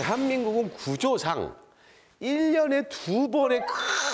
대한민국은 구조상 일년에두 번의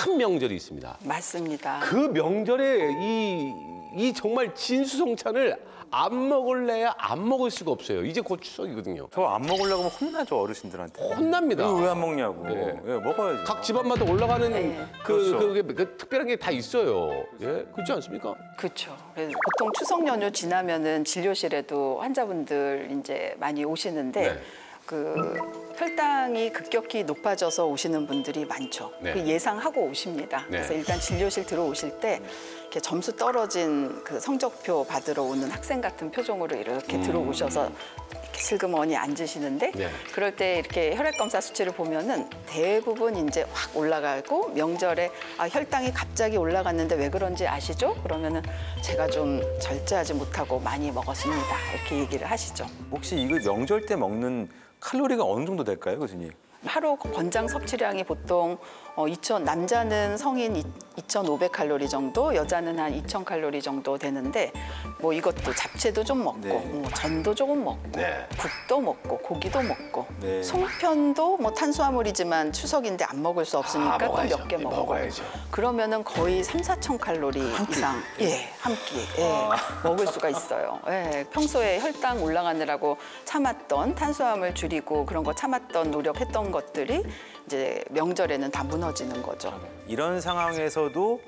큰 명절이 있습니다. 맞습니다. 그 명절에 이, 이 정말 진수성찬을 안 먹을래야 안 먹을 수가 없어요. 이제 곧 추석이거든요. 저 안 먹으려고 하면 혼나죠 어르신들한테. 혼납니다. 왜 안 먹냐고. 네. 예, 먹어야지. 각 집안마다 올라가는 네. 그, 그렇죠. 그, 그, 그 특별한 게 다 있어요. 예, 그렇지 않습니까? 그렇죠. 보통 추석 연휴 지나면은 진료실에도 환자분들 이제 많이 오시는데 네. 그 혈당이 급격히 높아져서 오시는 분들이 많죠. 네. 그 예상하고 오십니다. 네. 그래서 일단 진료실 들어오실 때 이렇게 점수 떨어진 그 성적표 받으러 오는 학생 같은 표정으로 이렇게 들어오셔서 이렇게 슬그머니 앉으시는데 네. 그럴 때 이렇게 혈액 검사 수치를 보면은 대부분 이제 확 올라가고 명절에 아, 혈당이 갑자기 올라갔는데 왜 그런지 아시죠? 그러면은 제가 좀 절제하지 못하고 많이 먹었습니다. 이렇게 얘기를 하시죠. 혹시 이거 명절 때 먹는 칼로리가 어느 정도 될까요, 교수님? 하루 권장 섭취량이 보통 어, 2,000 남자는 성인 2,500 칼로리 정도, 여자는 한 2,000 칼로리 정도 되는데 뭐 이것도 잡채도 좀 먹고, 네. 뭐 전도 조금 먹고, 네. 국도 먹고, 고기도 먹고, 네. 송편도 뭐 탄수화물이지만 추석인데 안 먹을 수 없으니까 아, 또. 몇 개. 먹어야죠. 그러면은 거의 3, 4천 칼로리 이상, 예, 한 끼, 예, 먹을 수가 있어요. 예, 평소에 혈당 올라가느라고 참았던 탄수화물 줄이고 그런 거 참았던 노력했던 것들이 이제 명절에는 다 무너지는 거죠. 이런 상황에서도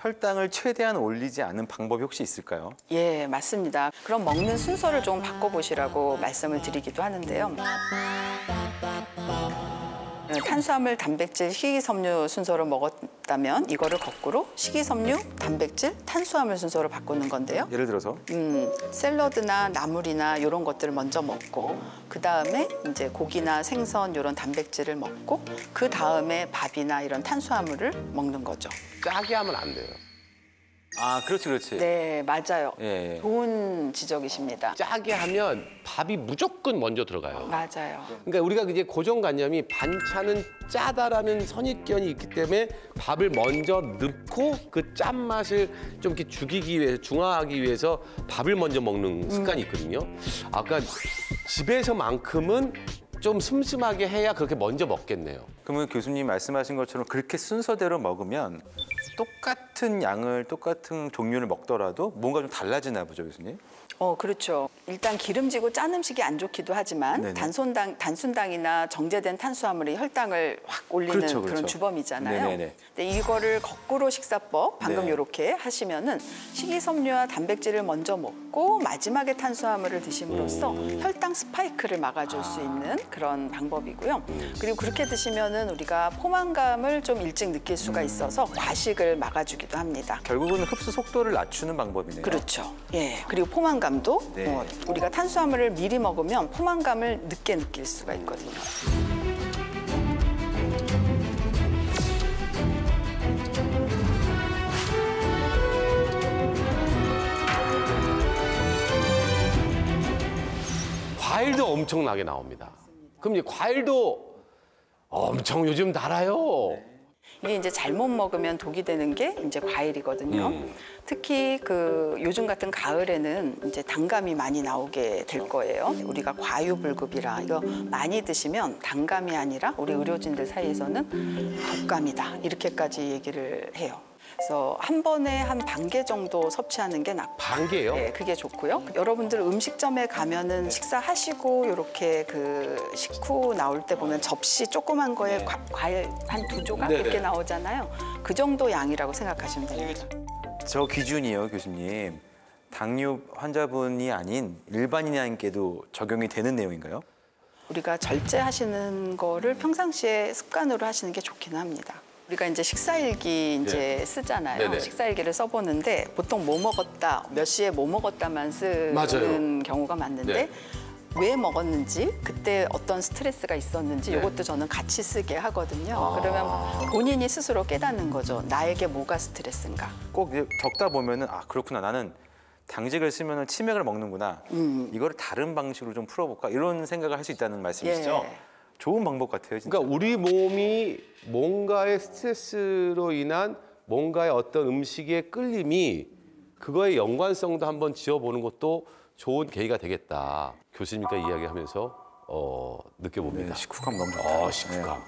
혈당을 최대한 올리지 않는 방법이 혹시 있을까요? 예, 맞습니다. 그럼 먹는 순서를 좀 바꿔보시라고 말씀을 드리기도 하는데요. 예, 탄수화물, 단백질, 식이섬유 순서로 먹었다면 이거를 거꾸로 식이섬유, 단백질, 탄수화물 순서로 바꾸는 건데요. 예를 들어서 음, 샐러드나 나물이나 이런 것들을 먼저 먹고 그 다음에 이제 고기나 생선 이런 단백질을 먹고 그 다음에 밥이나 이런 탄수화물을 먹는 거죠. 짜게 하면 안 돼요. 아, 그렇지, 그렇지. 네, 맞아요. 예, 예. 좋은 지적이십니다. 짜게 하면 밥이 무조건 먼저 들어가요. 맞아요. 그러니까 우리가 이제 고정관념이 반찬은 짜다라는 선입견이 있기 때문에 밥을 먼저 넣고 그 짠맛을 좀 이렇게 죽이기 위해서 중화하기 위해서 밥을 먼저 먹는 습관이 있거든요. 아까 집에서만큼은 좀 슴슴하게 해야 그렇게 먼저 먹겠네요. 그러면 교수님 말씀하신 것처럼 그렇게 순서대로 먹으면 똑같은 양을 똑같은 종류를 먹더라도 뭔가 좀 달라지나 보죠, 교수님? 어, 그렇죠. 일단 기름지고 짠 음식이 안 좋기도 하지만 네네. 단순당, 단순당이나 정제된 탄수화물이 혈당을 확 올리는 그렇죠, 그런 그렇죠. 주범이잖아요. 네네네. 근데 이거를 거꾸로 식사법 방금 네. 이렇게 하시면은 식이섬유와 단백질을 먼저 먹고 마지막에 탄수화물을 드심으로써 혈당 스파이크를 막아줄 수 있는 그런 방법이고요. 그리고 그렇게 드시면은 우리가 포만감을 좀 일찍 느낄 수가 있어서 과식을 막아주기도 합니다. 결국은 흡수 속도를 낮추는 방법이네요. 그렇죠. 예. 그리고 포만감 도 네. 어, 우리가 탄수화물을 미리 먹으면 포만감을 늦게 느낄 수가 있거든요. 과일도 엄청나게 나옵니다. 그럼 이제 과일도 엄청 요즘 달아요. 이게 이제 잘못 먹으면 독이 되는 게 이제 과일이거든요. 특히 그 요즘 같은 가을에는 이제 단감이 많이 나오게 될 거예요. 우리가 과유불급이라 이거 많이 드시면 단감이 아니라 우리 의료진들 사이에서는 독감이다 이렇게까지 얘기를 해요. 그래서 한 번에 한 반 개 정도 섭취하는 게 낫고. 반 개요? 네, 그게 좋고요. 여러분들 음식점에 가면은 식사하시고 이렇게 그 식후 나올 때 보면 접시 조그만 거에 과, 과일 한 두 조각 네네. 이렇게 나오잖아요. 그 정도 양이라고 생각하시면 됩니다. 저 기준이요, 교수님. 당뇨 환자분이 아닌 일반인에게도 적용이 되는 내용인가요? 우리가 절제하시는 거를 평상시에 습관으로 하시는 게 좋기는 합니다. 우리가 이제 식사일기 이제 쓰잖아요. 네네. 식사일기를 써보는데 보통 뭐 먹었다, 몇 시에 뭐 먹었다만 쓰는 맞아요. 경우가 많은데 네. 왜 먹었는지, 그때 어떤 스트레스가 있었는지 네. 이것도 저는 같이 쓰게 하거든요. 아. 그러면 본인이 스스로 깨닫는 거죠. 나에게 뭐가 스트레스인가. 꼭 적다 보면은 아 그렇구나 나는 당직을 쓰면은 치맥을 먹는구나. 음. 이거를 다른 방식으로 좀 풀어볼까 이런 생각을 할 수 있다는 말씀이시죠? 예. 좋은 방법 같아요, 진짜. 그러니까 우리 몸이 뭔가의 스트레스로 인한 뭔가의 어떤 음식의 끌림이 그거의 연관성도 한번 지어보는 것도 좋은 계기가 되겠다. 교수님과 이야기하면서 어, 느껴봅니다. 식후감 너무 좋다. 어, 식후감. 네.